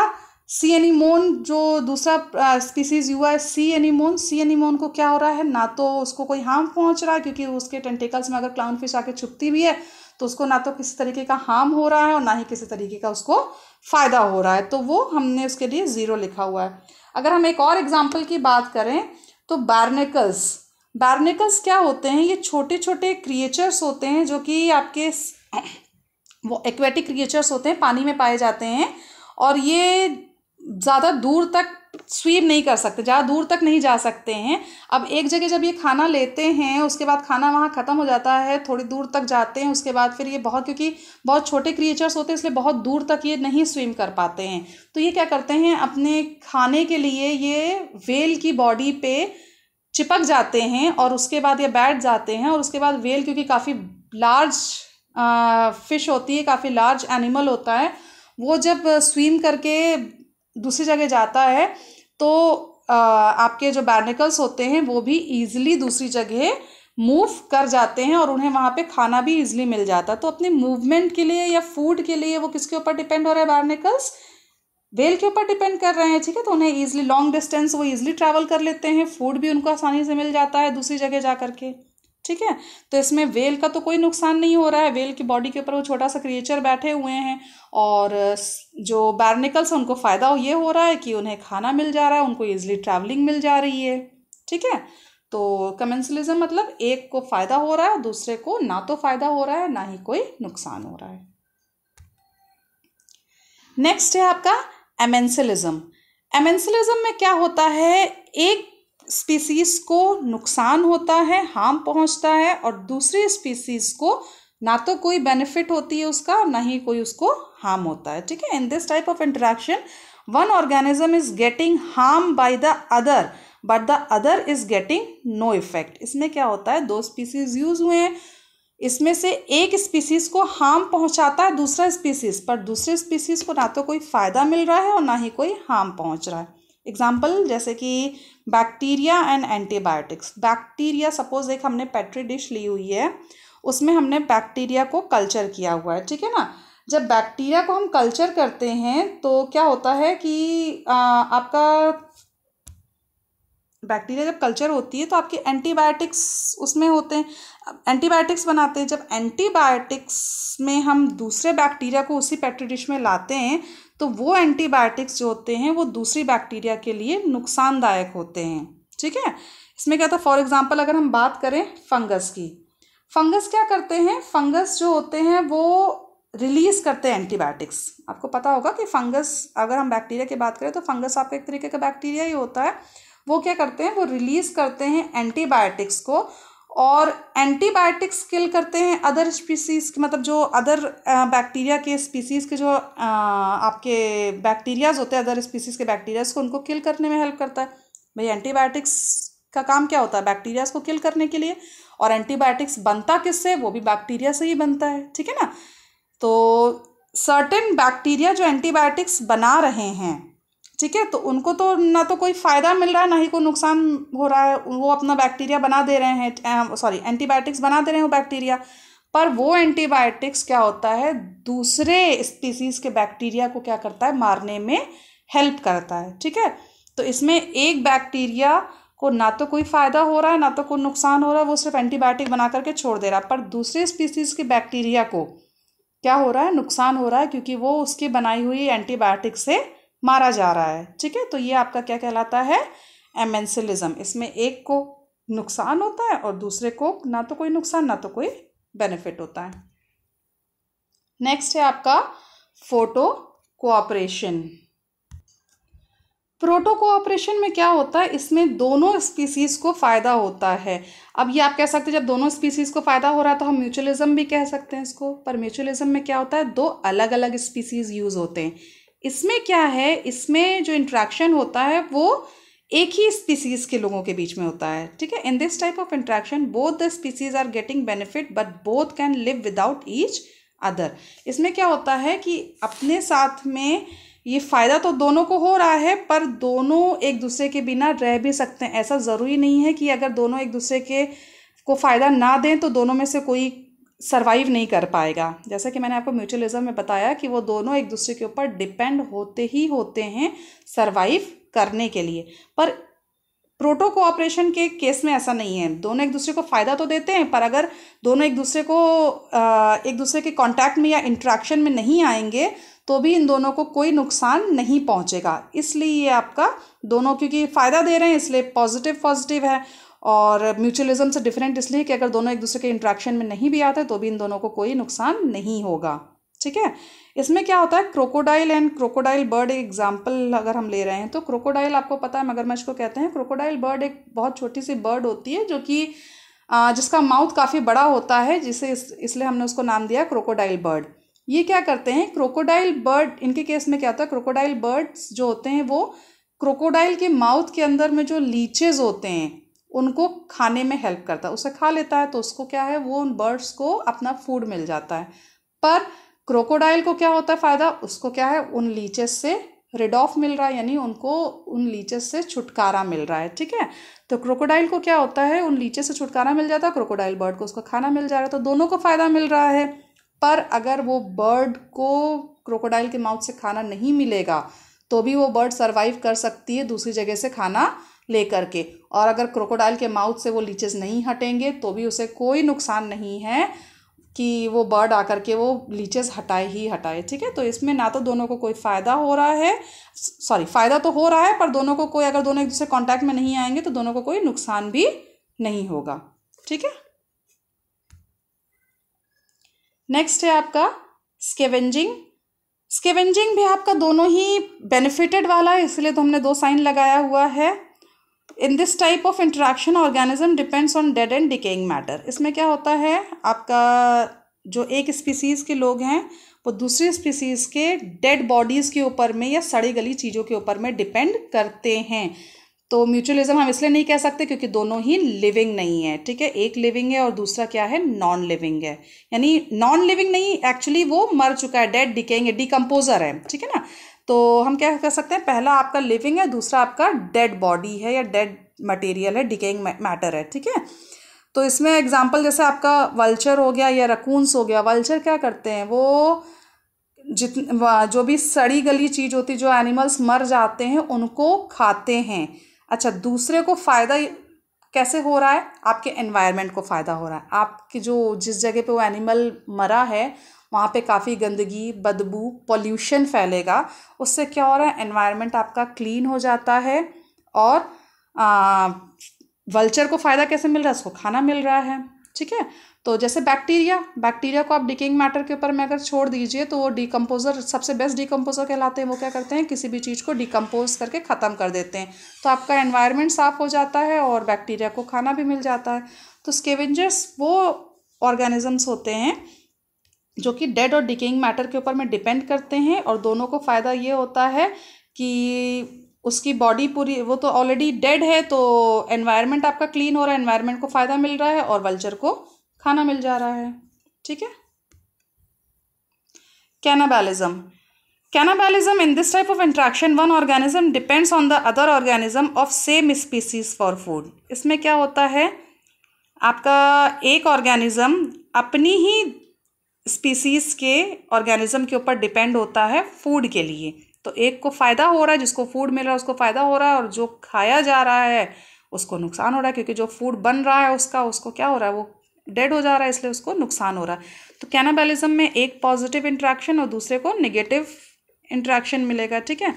सी एनीमोन जो दूसरा स्पीसीज हुआ है सी एनिमोन सी एनिमोन को क्या हो रहा है? ना तो उसको कोई हार्म पहुँच रहा है, क्योंकि उसके टेंटिकल्स में अगर क्लाउन फ़िश आके छुपती भी है तो उसको ना तो किसी तरीके का हार्म हो रहा है और ना ही किसी तरीके का उसको फ़ायदा हो रहा है तो वो हमने उसके लिए ज़ीरो लिखा हुआ है। अगर हम एक और एग्ज़ाम्पल की बात करें तो बार्निकल्स बार्निकल्स क्या होते हैं? ये छोटे छोटे क्रिएचर्स होते हैं जो कि आपके वो एक्वेटिक क्रिएचर्स होते हैं, पानी में पाए जाते हैं, और ये ज़्यादा दूर तक स्वीम नहीं कर सकते ज़्यादा दूर तक नहीं जा सकते हैं। अब एक जगह जब ये खाना लेते हैं, उसके बाद खाना वहाँ ख़त्म हो जाता है, थोड़ी दूर तक जाते हैं, उसके बाद फिर ये बहुत, क्योंकि बहुत छोटे क्रिएचर्स होते हैं, इसलिए बहुत दूर तक ये नहीं स्विम कर पाते हैं। तो ये क्या करते हैं, अपने खाने के लिए ये वेल की बॉडी पे चिपक जाते हैं और उसके बाद ये बैठ जाते हैं और उसके बाद वेल क्योंकि काफ़ी लार्ज फ़िश होती है, काफ़ी लार्ज एनिमल होता है, वो जब स्विम करके दूसरी जगह जाता है तो आपके जो बैर्निकल्स होते हैं, वो भी ईजिली दूसरी जगह मूव कर जाते हैं और उन्हें वहाँ पे खाना भी इजीली मिल जाता है। तो अपने मूवमेंट के लिए या फ़ूड के लिए वो किसके ऊपर डिपेंड हो रहा है बार्निकल्स वेल के ऊपर डिपेंड कर रहे हैं, ठीक है? तो उन्हें ईजिली लॉन्ग डिस्टेंस वो ईजिली ट्रैवल कर लेते हैं फ़ूड भी उनको आसानी से मिल जाता है दूसरी जगह जा करके। ठीक है? तो इसमें वेल का तो कोई नुकसान नहीं हो रहा है। वेल की बॉडी के ऊपर वो छोटा सा क्रिएचर बैठे हुए हैं और जो बैरनिकल्स उनको फ़ायदा ये हो रहा है कि उन्हें खाना मिल जा रहा है, उनको ईजिली ट्रैवलिंग मिल जा रही है। ठीक है? तो कमेंसलिज्म मतलब एक को फ़ायदा हो रहा है, दूसरे को ना तो फ़ायदा हो रहा है, ना ही कोई नुकसान हो रहा है। नेक्स्ट है आपका एमेंसिलिज्म। एमेंसिलिज्म में क्या होता है? एक स्पीसीज को नुकसान होता है, हार्म पहुँचता है और दूसरी स्पीसीज को ना तो कोई बेनिफिट होती है उसका, ना ही कोई उसको हार्म होता है। ठीक है? In this type of interaction, one organism is getting harm by the other, but the other is getting no effect. इसमें क्या होता है? दो स्पीसीज यूज़ हुए हैं। इसमें से एक स्पीसीज को हार्म पहुंचाता है दूसरा स्पीसीज, पर दूसरे स्पीसीज को ना तो कोई फ़ायदा मिल रहा है और ना ही कोई हार्म पहुँच रहा है। एग्ज़ाम्पल जैसे कि bacteria and antibiotics bacteria suppose एक हमने पेट्री डिश ली हुई है उसमें हमने बैक्टीरिया को कल्चर किया हुआ है ठीक है ना? जब बैक्टीरिया को हम कल्चर करते हैं तो क्या होता है कि आ, आपका बैक्टीरिया जब कल्चर होती है तो आपके एंटीबायोटिक्स उसमें होते हैं। एंटीबायोटिक्स बनाते हैं जब एंटीबायोटिक्स में हम दूसरे बैक्टीरिया को उसी पेट्री डिश में लाते हैं तो वो एंटीबायोटिक्स जो होते हैं, वो दूसरी बैक्टीरिया के लिए नुकसानदायक होते हैं। ठीक है? इसमें क्या था? फॉर एग्ज़ाम्पल अगर हम बात करें फंगस की, फंगस क्या करते हैं? फंगस जो होते हैं, वो रिलीज़ करते हैं एंटीबायोटिक्स। आपको पता होगा कि फंगस, अगर हम बैक्टीरिया की बात करें तो फंगस आपका एक तरीके का बैक्टीरिया ही होता है। वो क्या करते हैं? वो रिलीज़ करते हैं एंटीबायोटिक्स को और एंटीबायोटिक्स किल करते हैं अदर स्पीसीज के मतलब जो अदर बैक्टीरिया के स्पीसीज के जो आपके बैक्टीरियाज होते हैं अदर स्पीसीज के बैक्टीरियाज को उनको किल करने में हेल्प करता है। भाई, एंटीबायोटिक्स का काम क्या होता है? बैक्टीरियाज को किल करने के लिए। और एंटीबायोटिक्स बनता किससे? वो भी बैक्टीरिया से ही बनता है, ठीक है ना? तो सर्टेन बैक्टीरिया जो एंटीबायोटिक्स बना रहे हैं ठीक है? तो उनको तो ना तो कोई फ़ायदा मिल रहा है, ना ही कोई नुकसान हो रहा है। वो अपना बैक्टीरिया बना दे रहे हैं सॉरी एंटीबायोटिक्स बना दे रहे हैं वो बैक्टीरिया पर वो एंटीबायोटिक्स क्या होता है? दूसरे स्पीसीज़ के बैक्टीरिया को क्या करता है? मारने में हेल्प करता है, ठीक है? तो इसमें एक बैक्टीरिया को ना तो कोई फ़ायदा हो रहा है, ना तो कोई नुकसान हो रहा है, वो सिर्फ़ एंटीबायोटिक बना करके छोड़ दे रहा है। पर दूसरे स्पीसीज़ के बैक्टीरिया को क्या हो रहा है? नुकसान हो रहा है, क्योंकि वो उसकी बनाई हुई एंटीबायोटिक से मारा जा रहा है। ठीक है? तो ये आपका क्या कहलाता है? एमेंसिलिज्म इसमें एक को नुकसान होता है और दूसरे को ना तो कोई नुकसान, ना तो कोई बेनिफिट होता है। नेक्स्ट है आपका फ़ोटो कोऑपरेशन प्रोटो कोऑपरेशन में क्या होता है? इसमें दोनों स्पीसीज़ को फ़ायदा होता है। अब ये आप कह सकते हैं, जब दोनों स्पीसीज़ को फ़ायदा हो रहा है तो हम म्यूचुअलिज्म भी कह सकते हैं इसको। पर म्यूचुअलिज्म में क्या होता है? दो अलग अलग स्पीसीज़ यूज़ होते हैं। इसमें क्या है? इसमें जो इंट्रैक्शन होता है, वो एक ही स्पीसीज के लोगों के बीच में होता है, ठीक है? In this type of interaction both the species are getting benefit but both can live without each other इसमें क्या होता है कि अपने साथ में ये फ़ायदा तो दोनों को हो रहा है, पर दोनों एक दूसरे के बिना रह भी सकते हैं। ऐसा ज़रूरी नहीं है कि अगर दोनों एक दूसरे के को फ़ायदा ना दें तो दोनों में से कोई सरवाइव नहीं कर पाएगा। जैसा कि मैंने आपको म्यूचुअलिज्म में बताया कि वो दोनों एक दूसरे के ऊपर डिपेंड होते ही होते हैं सरवाइव करने के लिए। पर प्रोटो कोऑपरेशन के केस में ऐसा नहीं है। दोनों एक दूसरे को फ़ायदा तो देते हैं, पर अगर दोनों एक दूसरे को एक दूसरे के कांटेक्ट में या इंट्रैक्शन में नहीं आएँगे तो भी इन दोनों को कोई नुकसान नहीं पहुंचेगा। इसलिए ये आपका दोनों, क्योंकि फ़ायदा दे रहे हैं, इसलिए पॉजिटिव पॉजिटिव है। और म्यूचुअलिज्म से डिफरेंट इसलिए कि अगर दोनों एक दूसरे के इंट्रैक्शन में नहीं भी आते तो भी इन दोनों को कोई नुकसान नहीं होगा। ठीक है? इसमें क्या होता है? क्रोकोडाइल एंड क्रोकोडाइल बर्ड एक एग्ज़ाम्पल अगर हम ले रहे हैं तो क्रोकोडाइल आपको पता है मगरमच्छ को कहते हैं क्रोकोडाइल बर्ड एक बहुत छोटी सी बर्ड होती है जो कि जिसका माउथ काफ़ी बड़ा होता है जिसे इस, इसलिए हमने उसको नाम दिया क्रोकोडाइल बर्ड ये क्या करते हैं? क्रोकोडाइल बर्ड इनके केस में क्या होता है? क्रोकोडाइल बर्ड्स जो होते हैं वो क्रोकोडाइल के माउथ के अंदर में जो लीचेज होते हैं उनको खाने में हेल्प करता है। उसे खा लेता है तो उसको क्या है, वो उन बर्ड्स को अपना फ़ूड मिल जाता है। पर क्रोकोडाइल को क्या होता है फ़ायदा? उसको क्या है, उन लीचेस से रिड ऑफ़ मिल रहा है, यानी उनको उन लीचेस से छुटकारा मिल रहा है, ठीक है? तो क्रोकोडाइल को क्या होता है, उन लीचे से छुटकारा मिल जाता है क्रोकोडाइल बर्ड को उसको खाना मिल जा रहा है तो दोनों को फ़ायदा मिल रहा है। पर अगर वो बर्ड को क्रोकोडाइल के माउथ से खाना नहीं मिलेगा तो भी वो बर्ड सर्वाइव कर सकती है, दूसरी जगह से खाना ले करके और अगर क्रोकोडाइल के माउथ से वो लीचेस नहीं हटेंगे तो भी उसे कोई नुकसान नहीं है कि वो बर्ड आकर के वो लीचेस हटाए ही हटाए, ठीक है? तो इसमें ना तो दोनों को कोई फ़ायदा हो रहा है, सॉरी, फ़ायदा तो हो रहा है, पर दोनों को कोई, अगर दोनों एक दूसरे कॉन्टैक्ट में नहीं आएँगे तो दोनों को कोई नुकसान भी नहीं होगा, ठीक है? नेक्स्ट है आपका स्केवेंजिंग स्केवेंजिंग भी आपका दोनों ही बेनिफिटेड वाला है, इसलिए तो हमने दो साइन लगाया हुआ है। In this type of interaction organism depends on dead and decaying matter. इसमें क्या होता है? आपका जो एक स्पीसीज़ के लोग हैं, वो दूसरी स्पीसीज़ के डेड बॉडीज़ के ऊपर में या सड़ी गली चीज़ों के ऊपर में डिपेंड करते हैं। तो म्यूचुअलिज्म हम इसलिए नहीं कह सकते क्योंकि दोनों ही लिविंग नहीं है, ठीक है? एक लिविंग है और दूसरा क्या है? नॉन लिविंग है। यानी नॉन लिविंग नहीं, एक्चुअली वो मर चुका है, डेड डिकेंग है डिकम्पोजर है, ठीक है ना? तो हम क्या कर सकते हैं, पहला आपका लिविंग है, दूसरा आपका डेड बॉडी है या डेड मटेरियल है डिकेइंग मैटर है, ठीक है? तो इसमें एग्ज़ाम्पल जैसे आपका वल्चर हो गया या रकून्स हो गया वल्चर क्या करते हैं, वो जित जो भी सड़ी गली चीज़ होती है, जो एनिमल्स मर जाते हैं, उनको खाते हैं। अच्छा दूसरे को फ़ायदा कैसे हो रहा है? आपके एनवायरनमेंट को फ़ायदा हो रहा है। आपकी जो जिस जगह पे वो एनिमल मरा है वहाँ पे काफ़ी गंदगी बदबू पॉल्यूशन फैलेगा। उससे क्या हो रहा है? एनवायरनमेंट आपका क्लीन हो जाता है और आ, वल्चर को फ़ायदा कैसे मिल रहा है? उसको खाना मिल रहा है ठीक है? तो जैसे बैक्टीरिया बैक्टीरिया को आप डिकिंग मैटर के ऊपर में अगर छोड़ दीजिए तो वो डिकम्पोजर सबसे बेस्ट डिकम्पोजर कहलाते हैं वो क्या करते हैं? किसी भी चीज़ को डिकम्पोज करके ख़त्म कर देते हैं। तो आपका एनवायरनमेंट साफ़ हो जाता है और बैक्टीरिया को खाना भी मिल जाता है। तो स्केवेंजर्स वो ऑर्गेनिजम्स होते हैं जो कि डेड और डिकेइंग मैटर के ऊपर में डिपेंड करते हैं और दोनों को फ़ायदा ये होता है कि उसकी बॉडी पूरी, वो तो ऑलरेडी डेड है तो एनवायरनमेंट आपका क्लीन हो रहा है एनवायरनमेंट को फ़ायदा मिल रहा है और वल्चर को खाना मिल जा रहा है। ठीक है? Cannibalism cannibalism in this type of interaction one organism depends on the other organism of same species for food इसमें क्या होता है? आपका एक ऑर्गेनिज्म अपनी ही स्पीसीज के ऑर्गेनिज्म के ऊपर डिपेंड होता है फ़ूड के लिए। तो एक को फ़ायदा हो रहा है, जिसको फ़ूड मिल रहा है उसको फ़ायदा हो रहा है, और जो खाया जा रहा है उसको नुकसान हो रहा है, क्योंकि जो फ़ूड बन रहा है उसका, उसको क्या हो रहा है, वो डेड हो जा रहा है, इसलिए उसको नुकसान हो रहा है। तो कैनाबैलिज्म में एक पॉजिटिव इंट्रैक्शन और दूसरे को निगेटिव इंट्रैक्शन मिलेगा, ठीक है?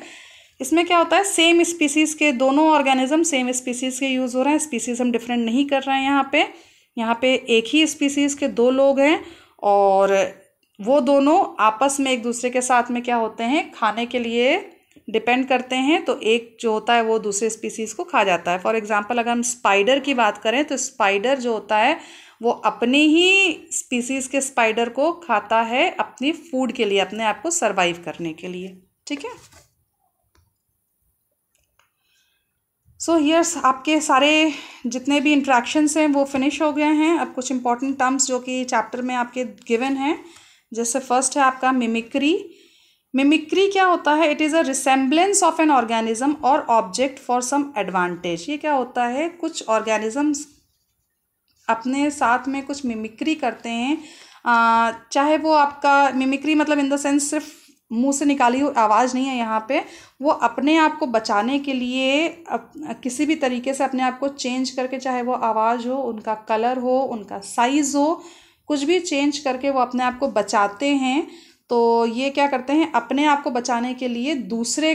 इसमें क्या होता है, सेम स्पीसीज़ के दोनों ऑर्गेनिज्म सेम स्पीसीज़ के यूज़ हो रहे हैं, स्पीसीज़ हम डिफरेंट नहीं कर रहे हैं यहाँ पे। यहाँ पे एक ही स्पीसीज़ के दो लोग हैं और वो दोनों आपस में एक दूसरे के साथ में क्या होते हैं, खाने के लिए डिपेंड करते हैं तो एक जो होता है वो दूसरे स्पीसीज़ को खा जाता है। फॉर एग्जांपल अगर हम स्पाइडर की बात करें तो स्पाइडर जो होता है, वो अपनी ही स्पीसीज़ के स्पाइडर को खाता है अपनी फ़ूड के लिए, अपने आप को सर्वाइव करने के लिए। ठीक है? सो so, हियर्स आपके सारे जितने भी इंट्रैक्शंस हैं वो फिनिश हो गए हैं। अब कुछ इंपॉर्टेंट टर्म्स जो कि चैप्टर में आपके गिवन हैं। जैसे फ़र्स्ट है आपका मिमिक्री मिमिक्री क्या होता है? It is a resemblance of an organism और ऑब्जेक्ट फॉर सम एडवांटेज ये क्या होता है? कुछ ऑर्गेनिजम्स अपने साथ में कुछ मिमिक्री करते हैं। आ, चाहे वो आपका मिमिक्री मतलब इन द सेंस सिर्फ़ मुँह से निकाली हुई आवाज़ नहीं है यहाँ पे। वो अपने आप को बचाने के लिए अप, किसी भी तरीके से अपने आप को चेंज करके चाहे वो आवाज़ हो उनका कलर हो उनका साइज़ हो कुछ भी चेंज करके वो अपने आप को बचाते हैं तो ये क्या करते हैं? अपने आप को बचाने के लिए दूसरे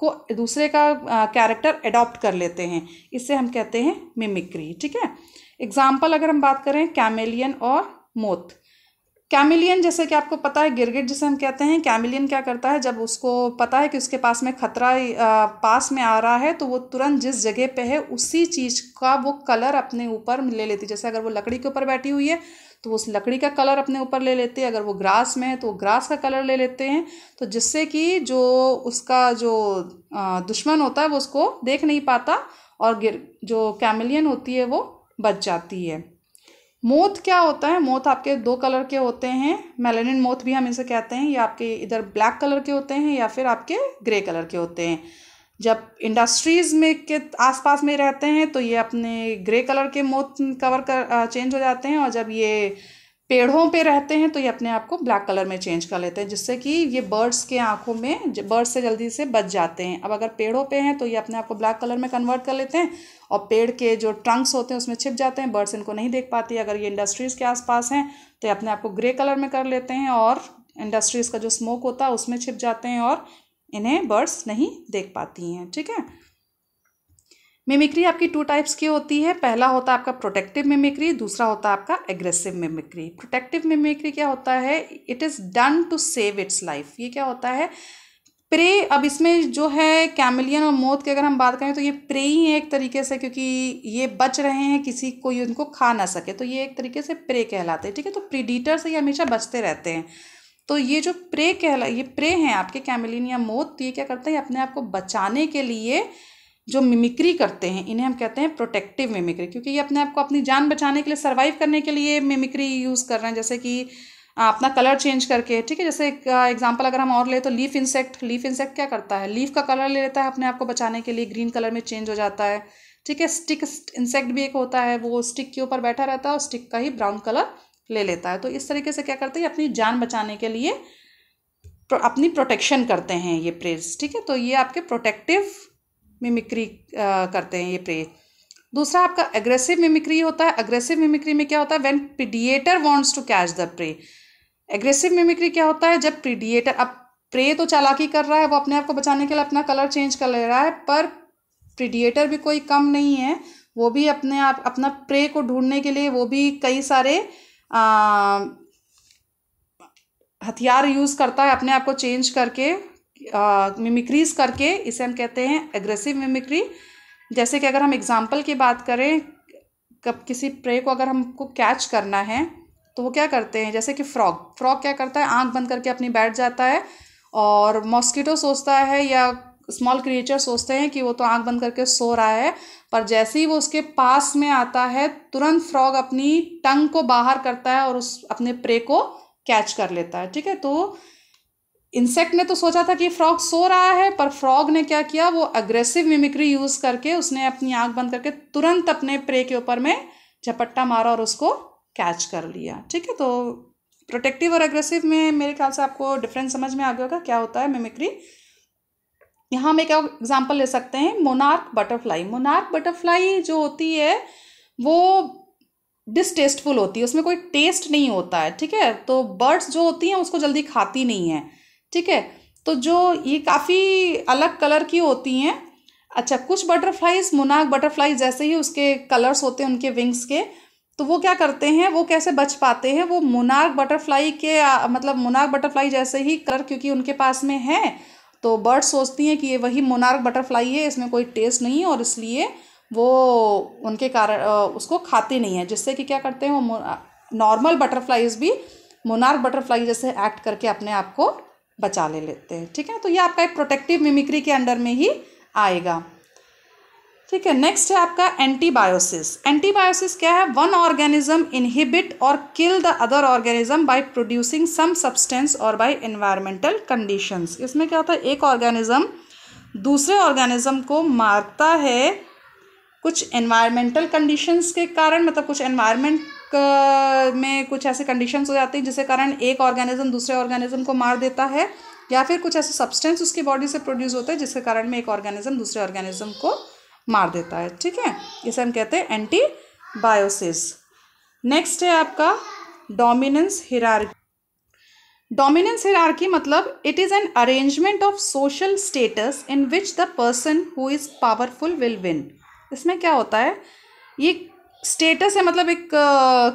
को दूसरे का कैरेक्टर अडॉप्ट कर लेते हैं। इससे हम कहते हैं मिमिक्री ठीक है? एग्ज़ाम्पल अगर हम बात करें कैमेलियन और मोथ कैमिलियन जैसे कि आपको पता है, गिरगिट जिसे हम कहते हैं कैमिलियन क्या करता है? जब उसको पता है कि उसके पास में खतरा पास में आ रहा है तो वो तुरंत जिस जगह पे है, उसी चीज़ का वो कलर अपने ऊपर ले लेती जैसे अगर वो लकड़ी के ऊपर बैठी हुई है तो उस लकड़ी का कलर अपने ऊपर ले लेते हैं। अगर वो ग्रास में है तो ग्रास का कलर ले लेते हैं। तो जिससे कि जो उसका जो दुश्मन होता है, वो उसको देख नहीं पाता और गिर, जो कैमिलियन होती है, वो बच जाती है। मोथ क्या होता है? मोथ आपके दो कलर के होते हैं। मेलानिन मोथ भी हम इसे कहते हैं, या आपके इधर ब्लैक कलर के होते हैं, या फिर आपके ग्रे कलर के होते हैं। जब इंडस्ट्रीज़ में के आसपास में रहते हैं तो ये अपने ग्रे कलर के मोथ कवर कर चेंज हो जाते हैं, और जब ये पेड़ों पे रहते हैं तो ये अपने आप को ब्लैक कलर में चेंज कर लेते हैं, जिससे कि ये बर्ड्स के आँखों में बर्ड्स से जल्दी से बच जाते हैं। अब अगर पेड़ों पे हैं तो ये अपने आप को ब्लैक कलर में कन्वर्ट कर लेते हैं और पेड़ के जो ट्रंक्स होते हैं, उसमें छिप जाते हैं, बर्ड्स इनको नहीं देख पाती। अगर ये इंडस्ट्रीज़ के आसपास हैं तो ये अपने आप को ग्रे कलर में कर लेते हैं और इंडस्ट्रीज़ का जो स्मोक होता है, उसमें छिप जाते हैं और इन्हें बर्ड्स नहीं देख पाती हैं, ठीक है? मिमिक्री आपकी टू टाइप्स की होती है। पहला होता है आपका प्रोटेक्टिव मिमिक्री दूसरा होता है आपका एग्रेसिव मिमिक्री प्रोटेक्टिव मिमिक्री क्या होता है? It is done to save its life ये क्या होता है? प्रे अब इसमें जो है कैमिलियन और मौत की अगर हम बात करें तो ये प्रे ही है एक तरीके से क्योंकि ये बच रहे हैं, किसी कोई उनको खा ना सके। तो ये एक तरीके से प्रे कहलाते हैं, ठीक है? तो प्रीडीटर से ये हमेशा बचते रहते हैं। तो ये जो प्रे कहला, ये प्रे हैं आपके कैमिलियन या मोत तो ये क्या करते हैं? अपने आप को बचाने के लिए जो मिमिक्री करते हैं, इन्हें हम कहते हैं प्रोटेक्टिव मिमिक्री क्योंकि ये अपने आप को अपनी जान बचाने के लिए सर्वाइव करने के लिए मिमिक्री यूज़ कर रहे हैं। जैसे कि अपना कलर चेंज करके, ठीक है, जैसे एक एग्जांपल अगर हम और ले तो लीफ इंसेक्ट लीफ इंसेक्ट क्या करता है? लीफ का कलर ले लेता है अपने आप को बचाने के लिए ग्रीन कलर में चेंज हो जाता है, ठीक है। स्टिक इंसेक्ट भी एक होता है, वो स्टिक के ऊपर बैठा रहता है और स्टिक का ही ब्राउन कलर ले लेता है। तो इस तरीके से क्या करते हैं? अपनी जान बचाने के लिए अपनी प्रोटेक्शन करते हैं ये प्रेज ठीक है। तो ये आपके प्रोटेक्टिव मिमिक्री करते हैं ये प्रे दूसरा आपका एग्रेसिव मिमिक्री होता है। अग्रेसिव मिमिक्री में क्या होता है? When predator wants to catch the prey aggressive mimicry क्या होता है? जब प्रीडिएटर अब प्रे तो चालाकी कर रहा है, वो अपने आप को बचाने के लिए अपना कलर चेंज कर ले रहा है, पर प्रीडिएटर भी कोई कम नहीं है। वो भी अपने आप, अपना प्रे को ढूँढने के लिए वो भी कई सारे हथियार यूज़ करता है, अपने आप को चेंज करके। मिमिक्रीज करके इसे हम कहते हैं एग्रेसिव मिमिक्री जैसे कि अगर हम एग्ज़ाम्पल की बात करें, कब किसी प्रे को अगर हमको कैच करना है तो वो क्या करते हैं? जैसे कि फ्रॉग फ्रॉग क्या करता है? आँख बंद करके अपनी बैठ जाता है और मॉस्किटो सोचता है या स्मॉल क्रिएचर सोचते हैं कि वो तो आँख बंद करके सो रहा है, पर जैसे ही वो उसके पास में आता है, तुरंत फ्रॉग अपनी टंग को बाहर करता है और उस अपने प्रे को कैच कर लेता है। ठीक है? तो इंसेक्ट ने तो सोचा था कि फ्रॉग सो रहा है, पर फ्रॉग ने क्या किया? वो अग्रेसिव मिमिक्री यूज़ करके उसने अपनी आँख बंद करके तुरंत अपने प्रे के ऊपर में झपट्टा मारा और उसको कैच कर लिया। ठीक है तो प्रोटेक्टिव और एग्रेसिव में मेरे ख्याल से आपको डिफरेंस समझ में आ गया होगा क्या होता है मिमिक्री यहाँ हम एक एग्ज़ाम्पल ले सकते हैं मोनार्क बटरफ्लाई मोनार्क बटरफ्लाई जो होती है, वो डिसटेस्टफुल होती है, उसमें कोई टेस्ट नहीं होता है, ठीक है? तो बर्ड्स जो होती हैं, उसको जल्दी खाती नहीं है। ठीक है? तो जो ये काफ़ी अलग कलर की होती हैं। अच्छा कुछ बटरफ्लाईज मुनाक बटरफ्लाई जैसे ही उसके कलर्स होते हैं, उनके विंग्स के तो वो क्या करते हैं? वो कैसे बच पाते हैं? वो मुनाक बटरफ्लाई के मतलब मुनाक बटरफ्लाई जैसे ही कलर क्योंकि उनके पास में है तो बर्ड सोचती हैं कि ये वही मोनार्क बटरफ्लाई है, इसमें कोई टेस्ट नहीं है और इसलिए वो उनके कारण उसको खाते नहीं है। जिससे कि क्या करते हैं, वो नॉर्मल बटरफ्लाईज भी मोनार्क बटरफ्लाई जैसे एक्ट करके अपने आप को बचा ले लेते हैं, ठीक है? तो ये आपका एक प्रोटेक्टिव मिमिक्री के अंडर में ही आएगा। ठीक है नेक्स्ट है आपका एंटीबायोसिस एंटीबायोसिस क्या है? वन ऑर्गेनिज्म इनहिबिट और kill the other organism by producing some substance और बाय एनवायरमेंटल कंडीशंस इसमें क्या होता है? एक ऑर्गेनिज्म दूसरे ऑर्गेनिज्म को मारता है कुछ एनवायरमेंटल कंडीशंस के कारण मतलब कुछ एनवायरमेंट में कुछ ऐसे कंडीशंस हो जाती हैं जिसके कारण एक ऑर्गेनिज्म दूसरे ऑर्गेनिज्म को मार देता है, या फिर कुछ ऐसे सब्सटेंस उसकी बॉडी से प्रोड्यूस होता है जिसके कारण में एक ऑर्गेनिज्म दूसरे ऑर्गेनिज्म को मार देता है। ठीक है? इसे हम कहते हैं एंटीबायोसिस नेक्स्ट है आपका डोमिनेंस हिरार्की डोमिनेंस हिरार्की मतलब it is an arrangement of social status in which the person who is powerful will win इसमें क्या होता है? ये स्टेटस है मतलब एक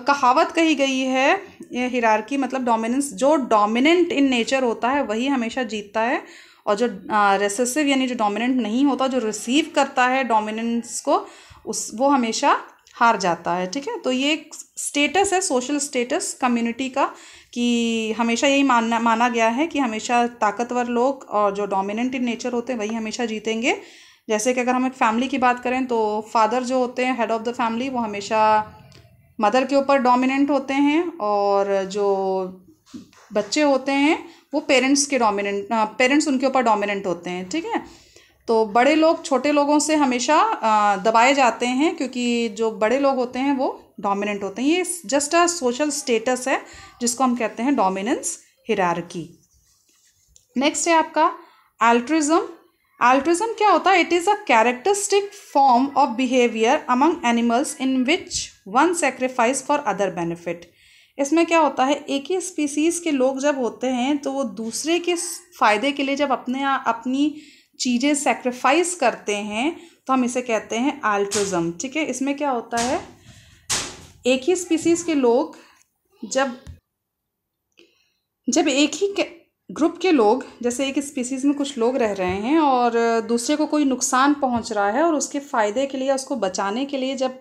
कहावत कही गई है, ये हिरारकी मतलब डोमिनेंस जो डोमिनेंट इन नेचर होता है, वही हमेशा जीतता है, और जो रेसेसिव यानी जो डोमिनेंट नहीं होता, जो रिसीव करता है डोमिनेंस को, उस, वो हमेशा हार जाता है, ठीक है? तो ये एक स्टेटस है सोशल स्टेटस कम्युनिटी का, कि हमेशा यही मानना, माना गया है कि हमेशा ताकतवर लोग और जो डोमिनेंट इन नेचर होते हैं, वही हमेशा जीतेंगे जैसे कि अगर हम एक फैमिली की बात करें तो फादर जो होते हैं हेड ऑफ़ द फैमिली वो हमेशा मदर के ऊपर डोमिनेंट होते हैं और जो बच्चे होते हैं, वो पेरेंट्स के डोमिनेंट पेरेंट्स उनके ऊपर डोमिनेंट होते हैं, ठीक है? तो बड़े लोग, छोटे लोगों से हमेशा दबाए जाते हैं क्योंकि जो बड़े लोग होते हैं, वो डोमिनेंट होते हैं। ये जस्ट अ सोशल स्टेटस है, जिसको हम कहते हैं डोमिनेंस हिरारकी नेक्स्ट है आपका एल्ट्रिज्म एल्ट्रिज्म क्या होता है? It is a characteristic form of behaviour among animals in which one sacrifice for other benefit इसमें क्या होता है? एक ही स्पीसीज़ के लोग जब होते हैं तो वो दूसरे के फ़ायदे के लिए जब अपने अपनी चीज़ें सेक्रीफाइस करते हैं तो हम इसे कहते हैं आल्ट्रिज्म ठीक है? इसमें क्या होता है? एक ही स्पीसीज़ के लोग जब जब एक ही ग्रुप के लोग जैसे एक स्पीसीज़ में कुछ लोग रह रहे हैं और दूसरे को कोई नुकसान पहुँच रहा है और उसके फ़ायदे के लिए उसको बचाने के लिए जब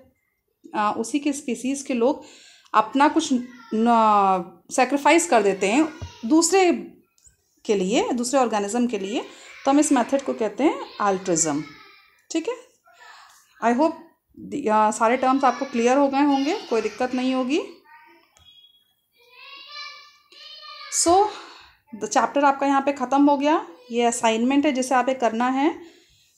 आ, उसी के स्पीसीज़ के लोग अपना कुछ सेक्रीफाइस कर देते हैं दूसरे के लिए दूसरे ऑर्गेनिज्म के लिए तो हम इस मेथड को कहते हैं आल्ट्रिज्म ठीक है? आई होप सारे टर्म्स आपको क्लियर हो गए होंगे कोई दिक्कत नहीं होगी. सो so, द चैप्टर आपका यहाँ पे ख़त्म हो गया। ये असाइनमेंट है जिसे आप करना है।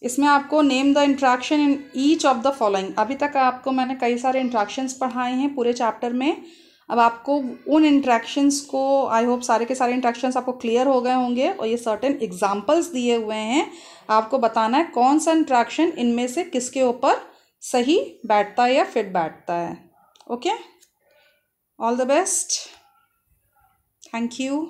इसमें आपको name the interaction in each of the following अभी तक आपको मैंने कई सारे इंट्रैक्शंस पढ़ाए हैं पूरे चैप्टर में। अब आपको उन इंट्रैक्शंस को आई होप सारे के सारे इंट्रैक्शंस आपको क्लियर हो गए होंगे और ये सर्टेन एग्जाम्पल्स दिए हुए हैं। आपको बताना है कौन सा इंट्रैक्शन इनमें से किसके ऊपर सही बैठता है या फिट बैठता है। Okay all the best thank you